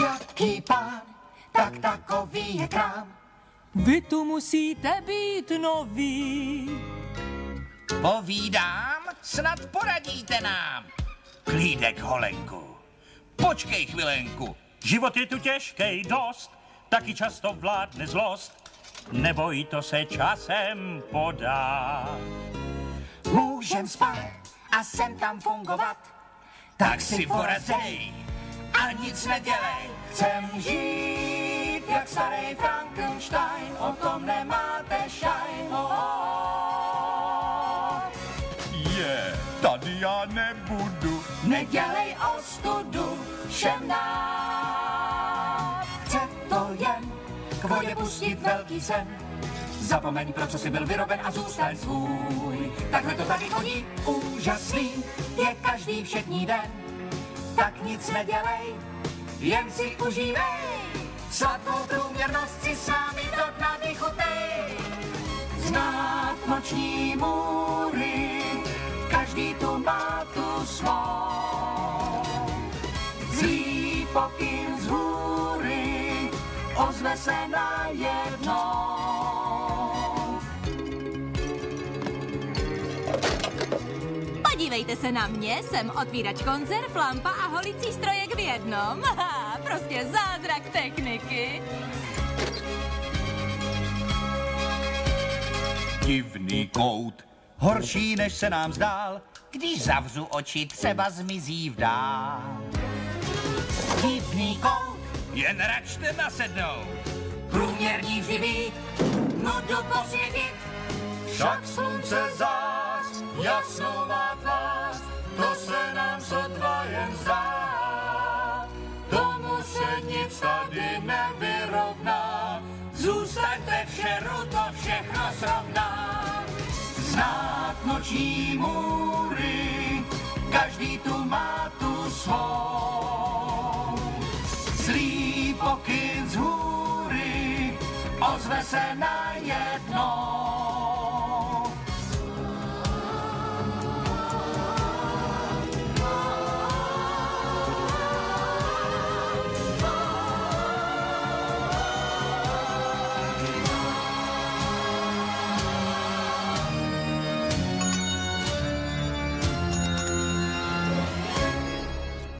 Jaký pán, tak takový je krám. Vy tu musíte být noví. Povídám, snad poradíte nám. Klídek, holenku. Počkej chvilenku. Život je tu těžký dost, taky často vládne zlost. Neboj, to se časem podá. Můžem spát a sem tam fungovat. Tak si poradej a nic nedělej. Chcem žít jak starý Frankenstein, o tom nemáte šajn. Oh, oh. Je, tady já nebudu. Nedělej ostudu všem nám. K vodě pustit velký sen. Zapomeň, pro co jsi byl vyroben a zůstaň svůj. Takhle to tady chodí, úžasný, je každý všední den. Tak nic nedělej, jen si užívej. Sladkou průměrnost si s do dna vychutej. Znát noční můry, každý tu má tu svou. Zlý pokyn z ozve se najednou. Podívejte se na mě, jsem otvírač konzerv, lampa a holicí strojek v jednom. Haha, prostě zázrak techniky. Divný kout, horší než se nám zdál, když zavřu oči, třeba zmizí v dál. Divný kout, jen račte nasednout. Průměrní živý, nudu posvětit, však slunce zás, jasnou má tvář, to se nám sotva jen zdá. Tomu se nic tady nevyrovná, zůstaňte v šeru, to všechno srovná. Znát noční ozve se najednou.